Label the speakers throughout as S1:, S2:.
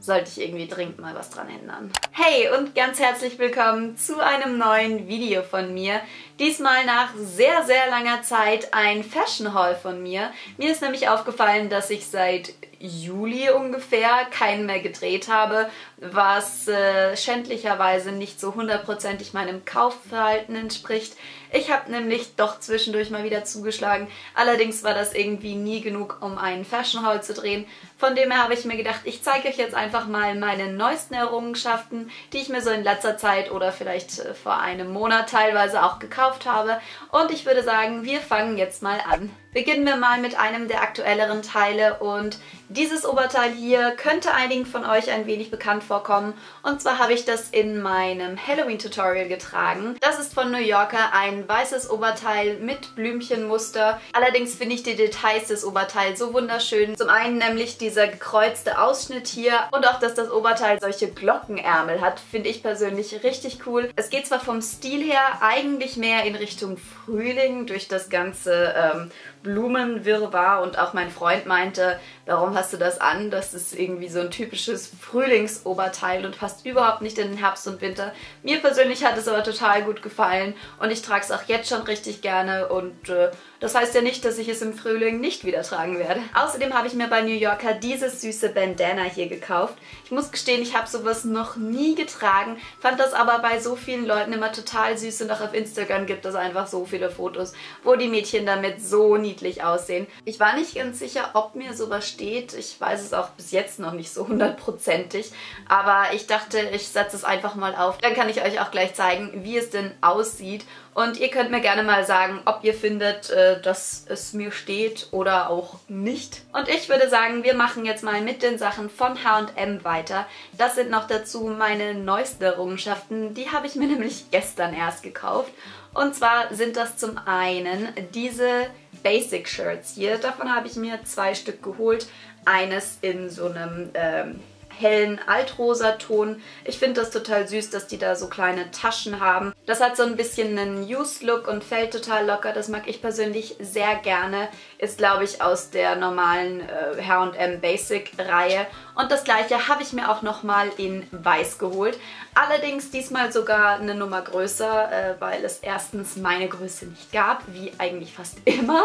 S1: sollte ich irgendwie dringend mal was dran ändern. Hey und ganz herzlich willkommen zu einem neuen Video von mir. Diesmal nach sehr, sehr langer Zeit ein Fashion Haul von mir. Mir ist nämlich aufgefallen, dass ich seit Juli ungefähr keinen mehr gedreht habe, was äh, schändlicherweise nicht so hundertprozentig meinem Kaufverhalten entspricht. Ich habe nämlich doch zwischendurch mal wieder zugeschlagen. Allerdings war das irgendwie nie genug, um einen Fashion Haul zu drehen. Von dem her habe ich mir gedacht, ich zeige euch jetzt einfach mal meine neuesten Errungenschaften, die ich mir so in letzter Zeit oder vielleicht äh, vor einem Monat teilweise auch gekauft habe. Und ich würde sagen, wir fangen jetzt mal an. Beginnen wir mal mit einem der aktuelleren Teile und dieses Oberteil hier könnte einigen von euch ein wenig bekannt vorkommen. Und zwar habe ich das in meinem Halloween-Tutorial getragen. Das ist von New Yorker ein weißes Oberteil mit Blümchenmuster. Allerdings finde ich die Details des Oberteils so wunderschön. Zum einen nämlich dieser gekreuzte Ausschnitt hier und auch, dass das Oberteil solche Glockenärmel hat, finde ich persönlich richtig cool. Es geht zwar vom Stil her eigentlich mehr in Richtung Frühling durch das ganze ähm, Blumenwirrwarr und auch mein Freund meinte, warum hast du das an? Das ist irgendwie so ein typisches Frühlingsoberteil und passt überhaupt nicht in den Herbst und Winter. Mir persönlich hat es aber total gut gefallen und ich trage es auch jetzt schon richtig gerne und äh, das heißt ja nicht, dass ich es im Frühling nicht wieder tragen werde. Außerdem habe ich mir bei New Yorker dieses süße Bandana hier gekauft. Ich muss gestehen, ich habe sowas noch nie getragen, fand das aber bei so vielen Leuten immer total süß und auch auf Instagram gibt es einfach so viele Fotos, wo die Mädchen damit so niedlich aussehen. Ich war nicht ganz sicher, ob mir sowas steht. Ich weiß es auch bis jetzt noch nicht so hundertprozentig, aber ich dachte, ich setze es einfach mal auf. Dann kann ich euch auch gleich zeigen, wie es denn aussieht und ihr könnt mir gerne mal sagen, ob ihr findet, äh, dass es mir steht oder auch nicht. Und ich würde sagen, wir machen jetzt mal mit den Sachen von H&M weiter. Das sind noch dazu meine neuesten Errungenschaften. Die habe ich mir nämlich gestern erst gekauft. Und zwar sind das zum einen diese Basic Shirts hier. Davon habe ich mir zwei Stück geholt. Eines in so einem ähm, hellen Altrosa-Ton. Ich finde das total süß, dass die da so kleine Taschen haben. Das hat so ein bisschen einen Used-Look und fällt total locker. Das mag ich persönlich sehr gerne. Ist, glaube ich, aus der normalen H&M Basic-Reihe. Und das gleiche habe ich mir auch nochmal in weiß geholt. Allerdings diesmal sogar eine Nummer größer, äh, weil es erstens meine Größe nicht gab, wie eigentlich fast immer.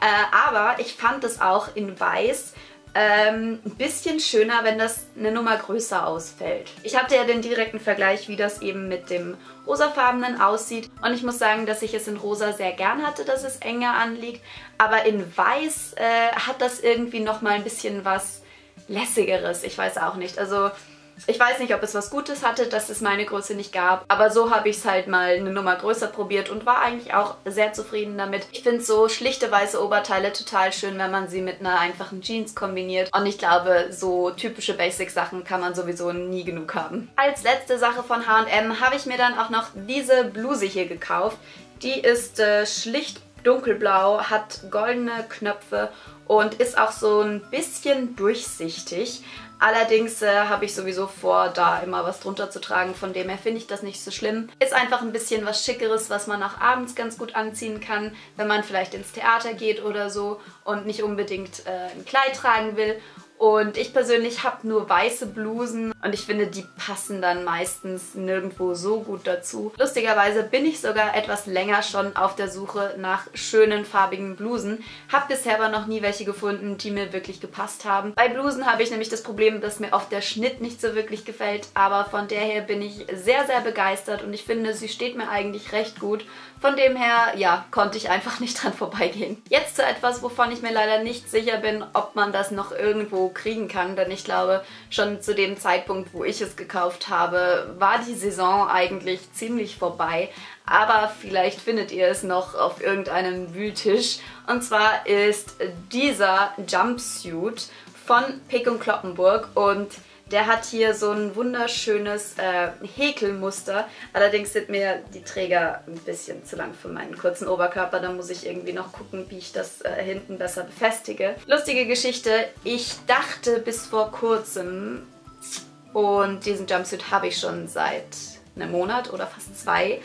S1: Äh, aber ich fand es auch in weiß ähm, ein bisschen schöner, wenn das eine Nummer größer ausfällt. Ich hatte ja den direkten Vergleich, wie das eben mit dem rosafarbenen aussieht. Und ich muss sagen, dass ich es in rosa sehr gern hatte, dass es enger anliegt. Aber in weiß äh, hat das irgendwie nochmal ein bisschen was lässigeres. Ich weiß auch nicht. Also ich weiß nicht, ob es was Gutes hatte, dass es meine Größe nicht gab, aber so habe ich es halt mal eine Nummer größer probiert und war eigentlich auch sehr zufrieden damit. Ich finde so schlichte weiße Oberteile total schön, wenn man sie mit einer einfachen Jeans kombiniert und ich glaube, so typische Basic-Sachen kann man sowieso nie genug haben. Als letzte Sache von H&M habe ich mir dann auch noch diese Bluse hier gekauft. Die ist äh, schlicht dunkelblau, hat goldene Knöpfe und ist auch so ein bisschen durchsichtig. Allerdings äh, habe ich sowieso vor, da immer was drunter zu tragen. Von dem her finde ich das nicht so schlimm. Ist einfach ein bisschen was Schickeres, was man auch abends ganz gut anziehen kann, wenn man vielleicht ins Theater geht oder so und nicht unbedingt äh, ein Kleid tragen will. Und ich persönlich habe nur weiße Blusen und ich finde, die passen dann meistens nirgendwo so gut dazu. Lustigerweise bin ich sogar etwas länger schon auf der Suche nach schönen farbigen Blusen. Habe bisher aber noch nie welche gefunden, die mir wirklich gepasst haben. Bei Blusen habe ich nämlich das Problem, dass mir oft der Schnitt nicht so wirklich gefällt, aber von der her bin ich sehr, sehr begeistert und ich finde, sie steht mir eigentlich recht gut. Von dem her, ja, konnte ich einfach nicht dran vorbeigehen. Jetzt zu etwas, wovon ich mir leider nicht sicher bin, ob man das noch irgendwo kriegen kann, denn ich glaube, schon zu dem Zeitpunkt, wo ich es gekauft habe, war die Saison eigentlich ziemlich vorbei. Aber vielleicht findet ihr es noch auf irgendeinem Wühltisch. Und zwar ist dieser Jumpsuit von Pick und Kloppenburg und der hat hier so ein wunderschönes äh, Häkelmuster. Allerdings sind mir die Träger ein bisschen zu lang für meinen kurzen Oberkörper. Da muss ich irgendwie noch gucken, wie ich das äh, hinten besser befestige. Lustige Geschichte. Ich dachte bis vor kurzem, und diesen Jumpsuit habe ich schon seit einem Monat oder fast zwei,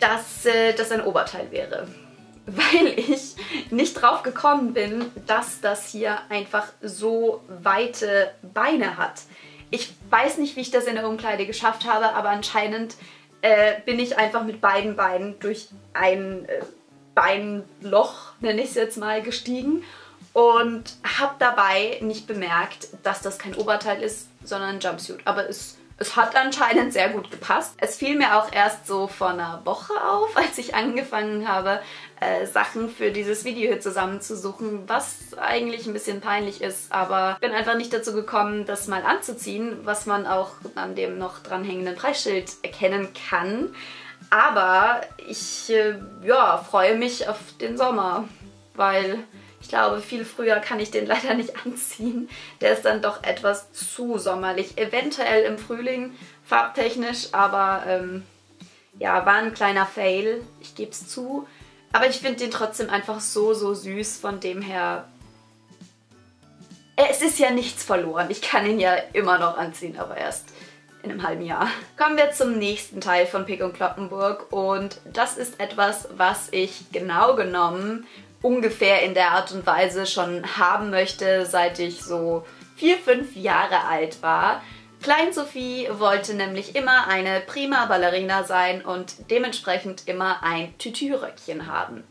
S1: dass äh, das ein Oberteil wäre weil ich nicht drauf gekommen bin, dass das hier einfach so weite Beine hat. Ich weiß nicht, wie ich das in der Umkleide geschafft habe, aber anscheinend äh, bin ich einfach mit beiden Beinen durch ein äh, Beinloch, nenne ich es jetzt mal, gestiegen und habe dabei nicht bemerkt, dass das kein Oberteil ist, sondern ein Jumpsuit. Aber es es hat anscheinend sehr gut gepasst. Es fiel mir auch erst so vor einer Woche auf, als ich angefangen habe, äh, Sachen für dieses Video hier zusammenzusuchen, was eigentlich ein bisschen peinlich ist, aber bin einfach nicht dazu gekommen, das mal anzuziehen, was man auch an dem noch dranhängenden Preisschild erkennen kann. Aber ich äh, ja, freue mich auf den Sommer, weil ich glaube, viel früher kann ich den leider nicht anziehen. Der ist dann doch etwas zu sommerlich. Eventuell im Frühling, farbtechnisch, aber ähm, ja, war ein kleiner Fail. Ich gebe es zu. Aber ich finde den trotzdem einfach so, so süß. Von dem her, es ist ja nichts verloren. Ich kann ihn ja immer noch anziehen, aber erst in einem halben Jahr. Kommen wir zum nächsten Teil von Pick und Kloppenburg und das ist etwas, was ich genau genommen ungefähr in der Art und Weise schon haben möchte, seit ich so vier, fünf Jahre alt war. Klein Sophie wollte nämlich immer eine prima Ballerina sein und dementsprechend immer ein Tütüröckchen haben.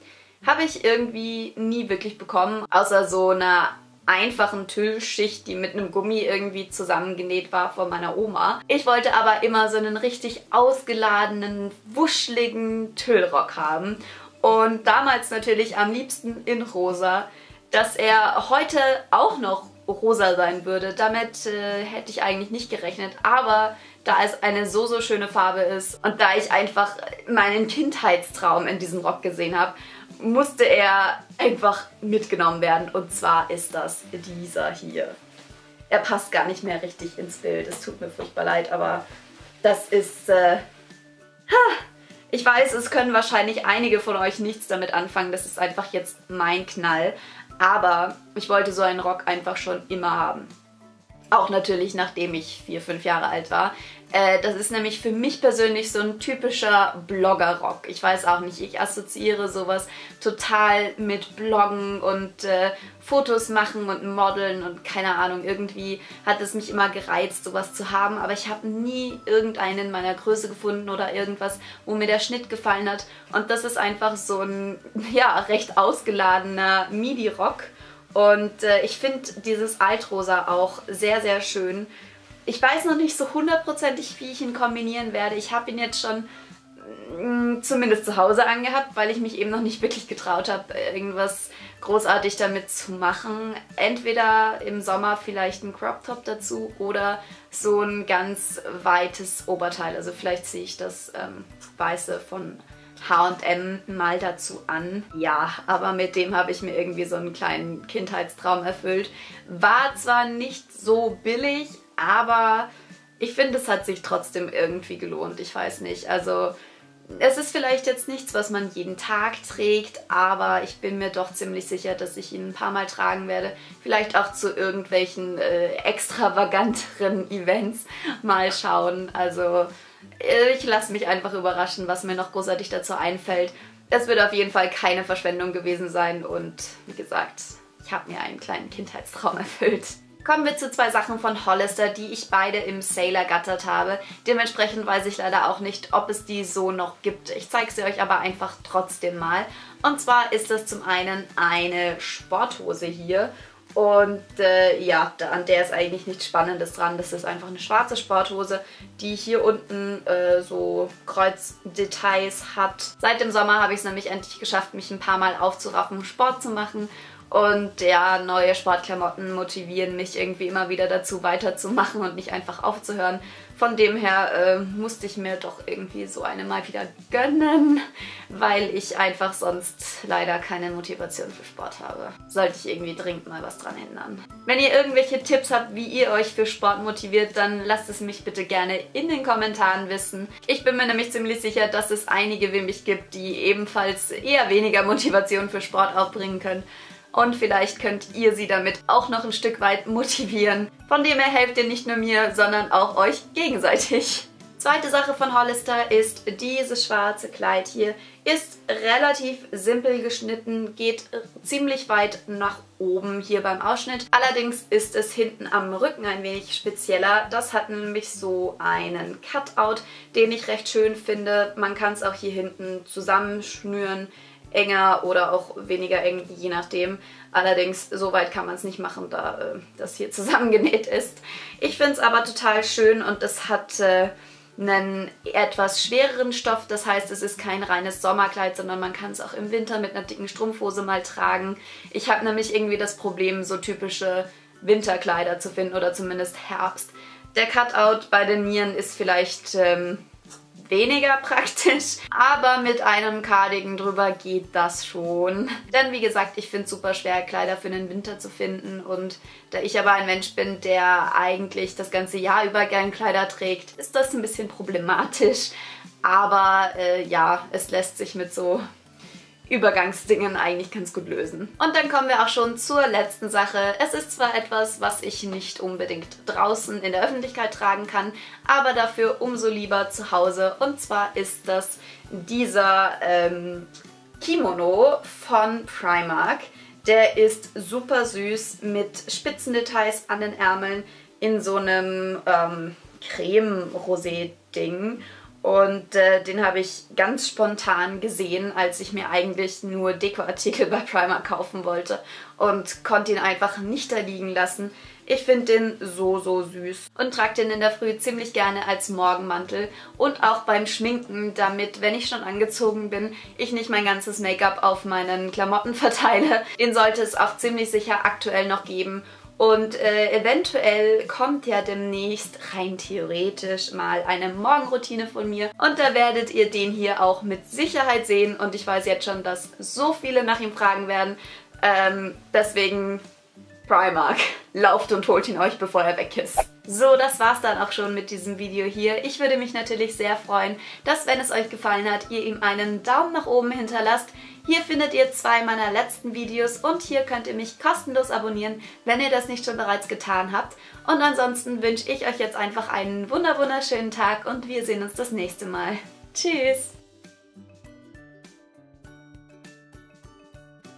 S1: Habe ich irgendwie nie wirklich bekommen, außer so einer einfachen Tüllschicht, die mit einem Gummi irgendwie zusammengenäht war von meiner Oma. Ich wollte aber immer so einen richtig ausgeladenen, wuscheligen Tüllrock haben und damals natürlich am liebsten in rosa. Dass er heute auch noch rosa sein würde, damit äh, hätte ich eigentlich nicht gerechnet. Aber da es eine so, so schöne Farbe ist und da ich einfach meinen Kindheitstraum in diesem Rock gesehen habe, musste er einfach mitgenommen werden. Und zwar ist das dieser hier. Er passt gar nicht mehr richtig ins Bild. Es tut mir furchtbar leid, aber das ist... Äh, ha, ich weiß, es können wahrscheinlich einige von euch nichts damit anfangen. Das ist einfach jetzt mein Knall. Aber ich wollte so einen Rock einfach schon immer haben. Auch natürlich, nachdem ich vier, fünf Jahre alt war. Äh, das ist nämlich für mich persönlich so ein typischer Blogger-Rock. Ich weiß auch nicht, ich assoziiere sowas total mit Bloggen und äh, Fotos machen und Modeln und keine Ahnung. Irgendwie hat es mich immer gereizt, sowas zu haben, aber ich habe nie irgendeinen meiner Größe gefunden oder irgendwas, wo mir der Schnitt gefallen hat. Und das ist einfach so ein, ja, recht ausgeladener MIDI-Rock. Und äh, ich finde dieses Altrosa auch sehr, sehr schön. Ich weiß noch nicht so hundertprozentig, wie ich ihn kombinieren werde. Ich habe ihn jetzt schon mm, zumindest zu Hause angehabt, weil ich mich eben noch nicht wirklich getraut habe, irgendwas großartig damit zu machen. Entweder im Sommer vielleicht ein Crop Top dazu oder so ein ganz weites Oberteil. Also vielleicht ziehe ich das ähm, Weiße von H&M mal dazu an. Ja, aber mit dem habe ich mir irgendwie so einen kleinen Kindheitstraum erfüllt. War zwar nicht so billig, aber ich finde, es hat sich trotzdem irgendwie gelohnt. Ich weiß nicht. Also es ist vielleicht jetzt nichts, was man jeden Tag trägt, aber ich bin mir doch ziemlich sicher, dass ich ihn ein paar Mal tragen werde. Vielleicht auch zu irgendwelchen äh, extravaganteren Events mal schauen. Also ich lasse mich einfach überraschen, was mir noch großartig dazu einfällt. Es wird auf jeden Fall keine Verschwendung gewesen sein und wie gesagt, ich habe mir einen kleinen Kindheitstraum erfüllt. Kommen wir zu zwei Sachen von Hollister, die ich beide im Sale ergattert habe. Dementsprechend weiß ich leider auch nicht, ob es die so noch gibt. Ich zeige sie euch aber einfach trotzdem mal. Und zwar ist das zum einen eine Sporthose hier. Und äh, ja, da, an der ist eigentlich nichts Spannendes dran. Das ist einfach eine schwarze Sporthose, die hier unten äh, so Kreuzdetails hat. Seit dem Sommer habe ich es nämlich endlich geschafft, mich ein paar Mal aufzuraffen, Sport zu machen. Und ja, neue Sportklamotten motivieren mich irgendwie immer wieder dazu weiterzumachen und nicht einfach aufzuhören. Von dem her äh, musste ich mir doch irgendwie so eine mal wieder gönnen, weil ich einfach sonst leider keine Motivation für Sport habe. Sollte ich irgendwie dringend mal was dran ändern. Wenn ihr irgendwelche Tipps habt, wie ihr euch für Sport motiviert, dann lasst es mich bitte gerne in den Kommentaren wissen. Ich bin mir nämlich ziemlich sicher, dass es einige wie mich gibt, die ebenfalls eher weniger Motivation für Sport aufbringen können und vielleicht könnt ihr sie damit auch noch ein Stück weit motivieren. Von dem her helft ihr nicht nur mir, sondern auch euch gegenseitig. Zweite Sache von Hollister ist dieses schwarze Kleid hier. Ist relativ simpel geschnitten, geht ziemlich weit nach oben hier beim Ausschnitt. Allerdings ist es hinten am Rücken ein wenig spezieller. Das hat nämlich so einen Cutout, den ich recht schön finde. Man kann es auch hier hinten zusammenschnüren enger oder auch weniger eng, je nachdem. Allerdings, so weit kann man es nicht machen, da äh, das hier zusammengenäht ist. Ich finde es aber total schön und es hat äh, einen etwas schwereren Stoff. Das heißt, es ist kein reines Sommerkleid, sondern man kann es auch im Winter mit einer dicken Strumpfhose mal tragen. Ich habe nämlich irgendwie das Problem, so typische Winterkleider zu finden oder zumindest Herbst. Der Cutout bei den Nieren ist vielleicht ähm, weniger praktisch, aber mit einem Cardigan drüber geht das schon. Denn wie gesagt, ich finde es super schwer, Kleider für den Winter zu finden und da ich aber ein Mensch bin, der eigentlich das ganze Jahr über gern Kleider trägt, ist das ein bisschen problematisch. Aber äh, ja, es lässt sich mit so Übergangsdingen eigentlich ganz gut lösen. Und dann kommen wir auch schon zur letzten Sache. Es ist zwar etwas, was ich nicht unbedingt draußen in der Öffentlichkeit tragen kann, aber dafür umso lieber zu Hause. Und zwar ist das dieser ähm, Kimono von Primark. Der ist super süß mit Spitzendetails an den Ärmeln in so einem ähm, Creme-Rosé-Ding und äh, den habe ich ganz spontan gesehen, als ich mir eigentlich nur Dekoartikel bei Primark kaufen wollte und konnte ihn einfach nicht da liegen lassen. Ich finde den so, so süß und trage den in der Früh ziemlich gerne als Morgenmantel und auch beim Schminken, damit, wenn ich schon angezogen bin, ich nicht mein ganzes Make-up auf meinen Klamotten verteile. Den sollte es auch ziemlich sicher aktuell noch geben und äh, eventuell kommt ja demnächst rein theoretisch mal eine Morgenroutine von mir. Und da werdet ihr den hier auch mit Sicherheit sehen. Und ich weiß jetzt schon, dass so viele nach ihm fragen werden. Ähm, deswegen Primark. Lauft und holt ihn euch, bevor er weg ist. So, das war's dann auch schon mit diesem Video hier. Ich würde mich natürlich sehr freuen, dass, wenn es euch gefallen hat, ihr ihm einen Daumen nach oben hinterlasst. Hier findet ihr zwei meiner letzten Videos und hier könnt ihr mich kostenlos abonnieren, wenn ihr das nicht schon bereits getan habt. Und ansonsten wünsche ich euch jetzt einfach einen wunderschönen Tag und wir sehen uns das nächste Mal. Tschüss!